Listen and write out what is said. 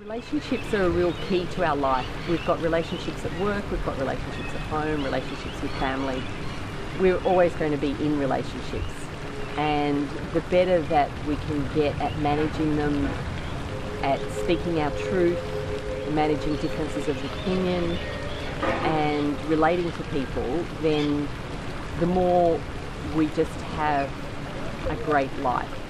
Relationships are a real key to our life. We've got relationships at work, we've got relationships at home, relationships with family. We're always going to be in relationships. And the better that we can get at managing them, at speaking our truth, managing differences of opinion, and relating to people, then the more we just have a great life.